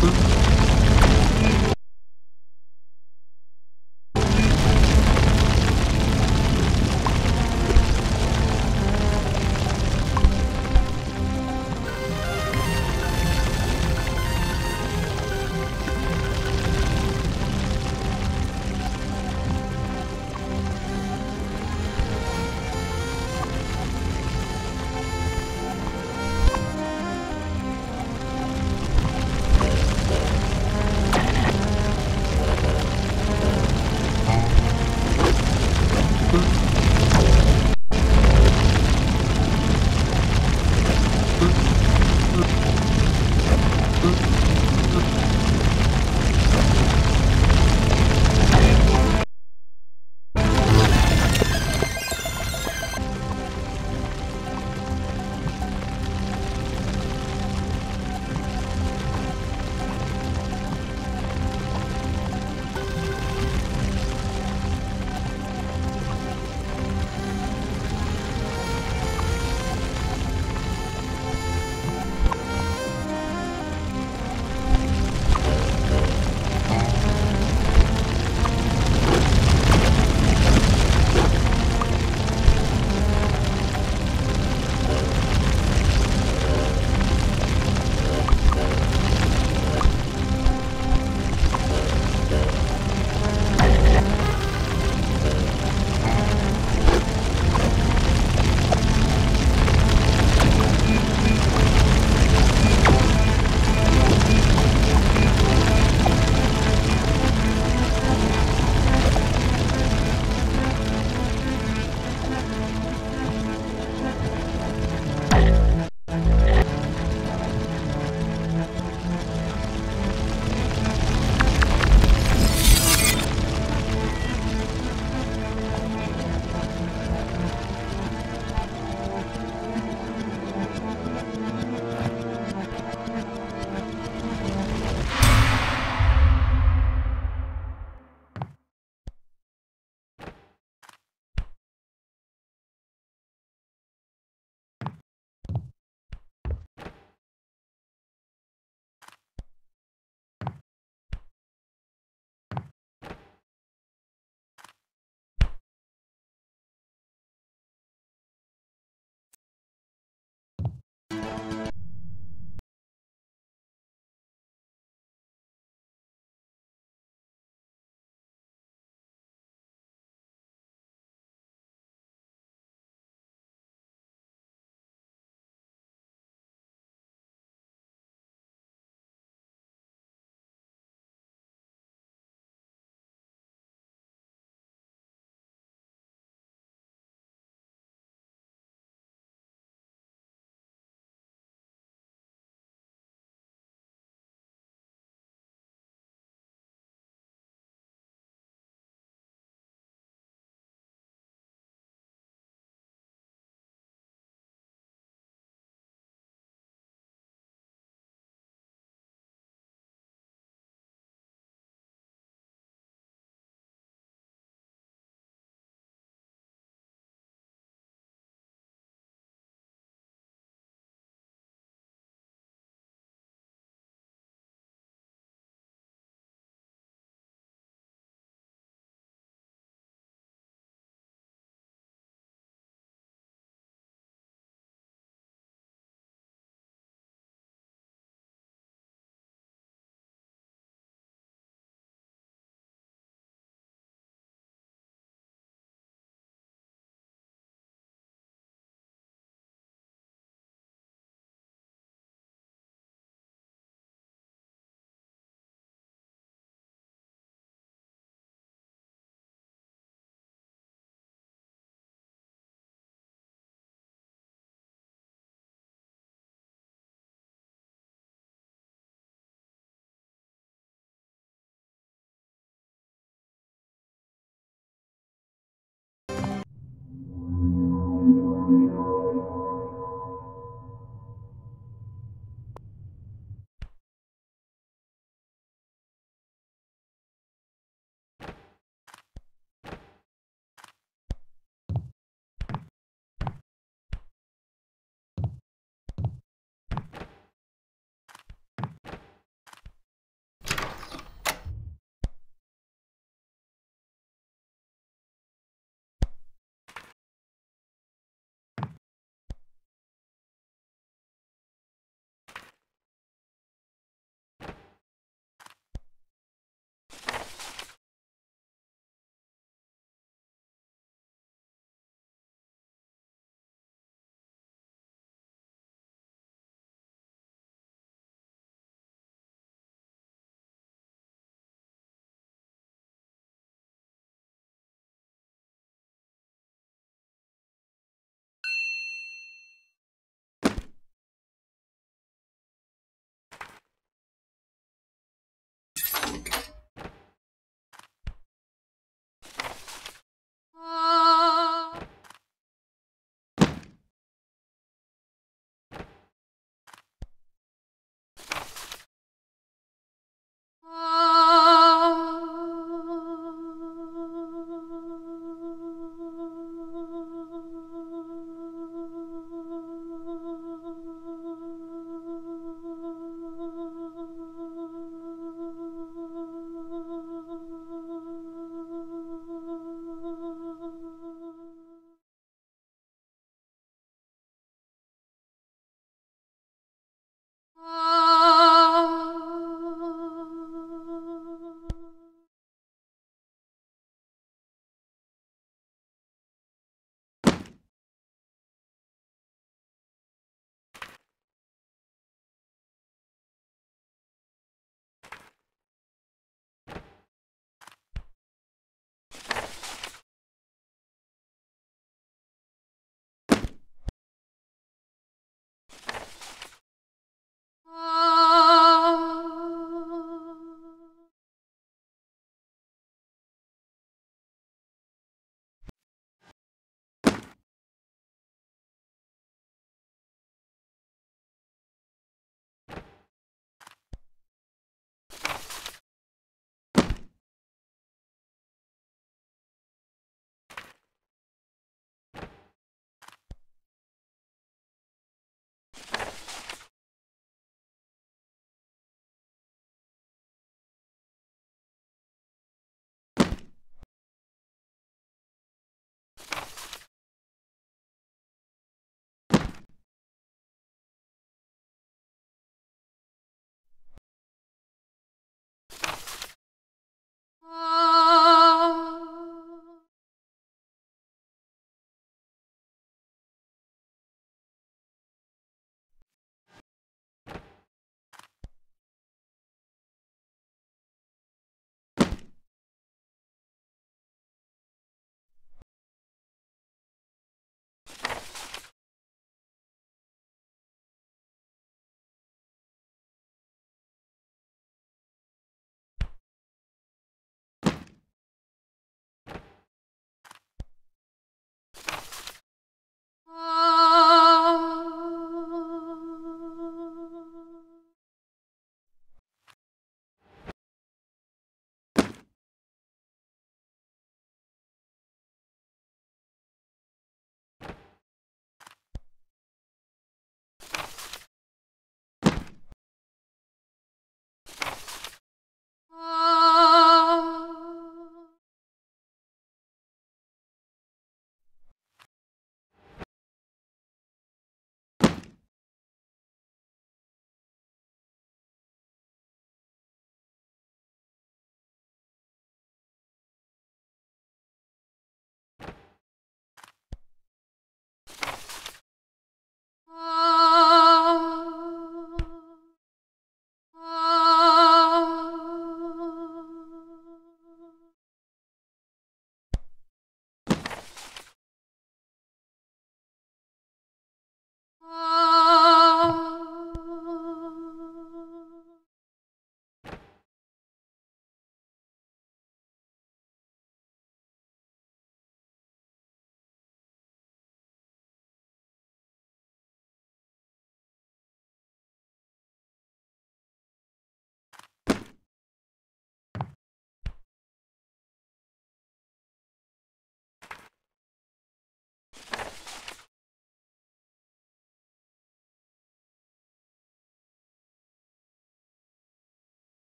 Boop. people